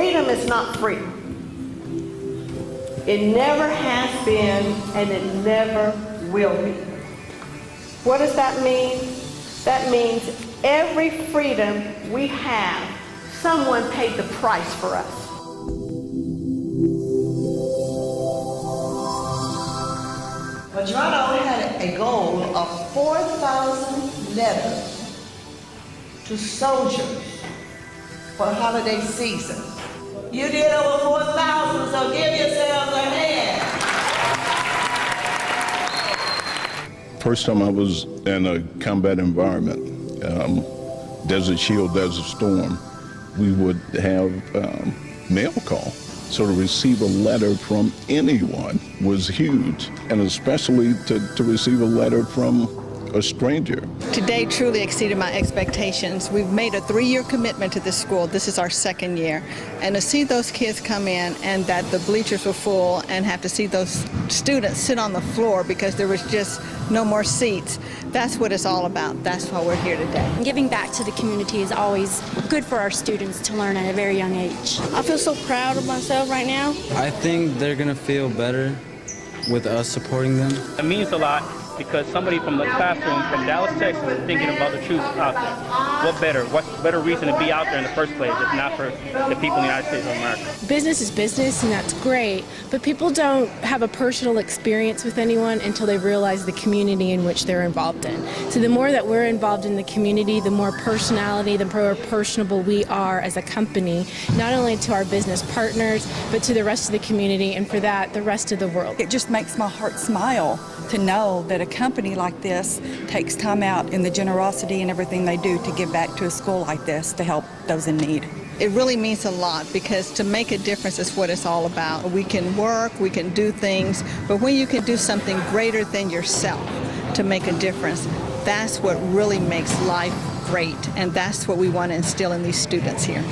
is not free. It never has been, and it never will be. What does that mean? That means every freedom we have, someone paid the price for us. Medrano had a goal of 4,000 letters to soldiers for holiday season. You did over 4,000, so give yourselves a hand. First time I was in a combat environment, um, Desert Shield, Desert Storm, we would have um, mail call. So to receive a letter from anyone was huge, and especially to, to receive a letter from a stranger. Today truly exceeded my expectations. We've made a three-year commitment to this school. This is our second year. And to see those kids come in and that the bleachers were full and have to see those students sit on the floor because there was just no more seats, that's what it's all about. That's why we're here today. Giving back to the community is always good for our students to learn at a very young age. I feel so proud of myself right now. I think they're going to feel better with us supporting them. It means a lot because somebody from the classroom from Dallas, Texas is thinking about the truth out there. What better? What better reason to be out there in the first place if not for the people in the United States of America? Business is business and that's great, but people don't have a personal experience with anyone until they realize the community in which they're involved in. So the more that we're involved in the community, the more personality, the more personable we are as a company, not only to our business partners, but to the rest of the community and for that, the rest of the world. It just makes my heart smile to know that a company like this takes time out in the generosity and everything they do to give back to a school like this to help those in need. It really means a lot because to make a difference is what it's all about. We can work, we can do things, but when you can do something greater than yourself to make a difference, that's what really makes life great, and that's what we want to instill in these students here.